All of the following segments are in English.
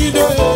you there.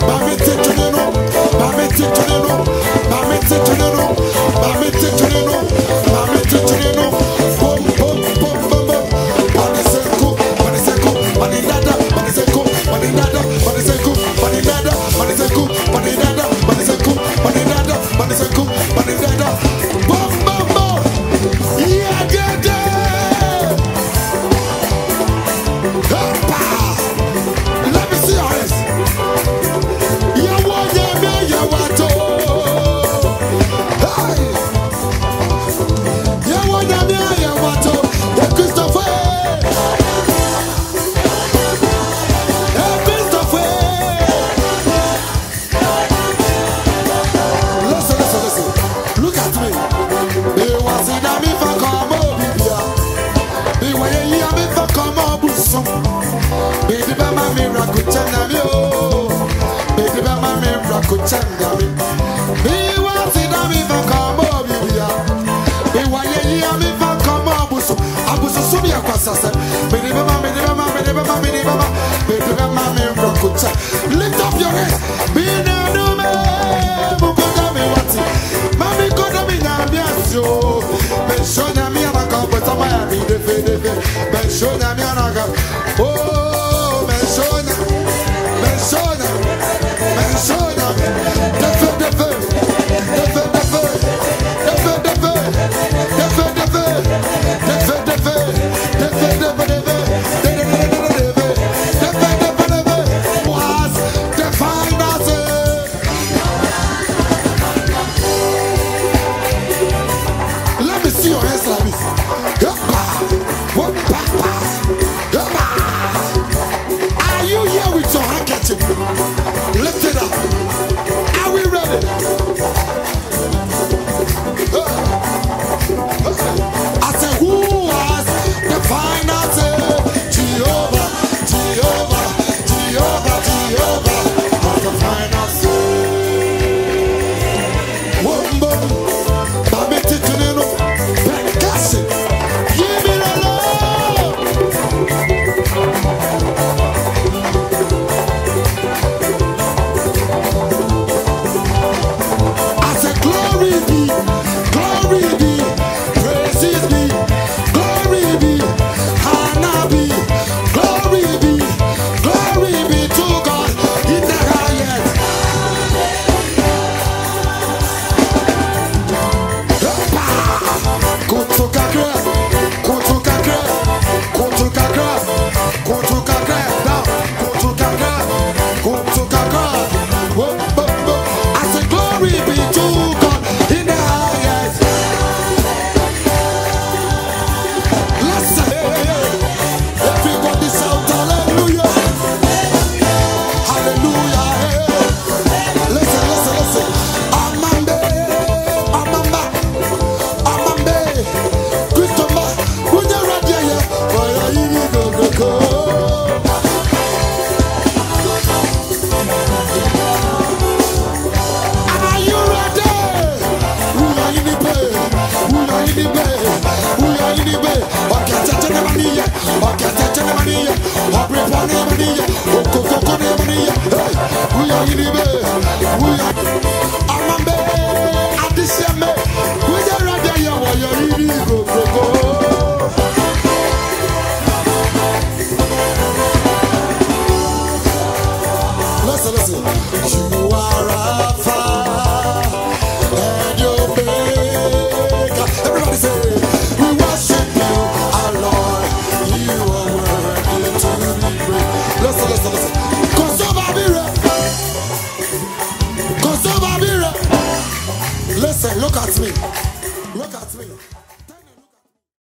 Permettez-le nous, permettez-le nous, permettez-le nous, permettez mama miracle tangami mi your hands. ne briya, oko koko ne briya, hey, uya giribe. Listen, look at me.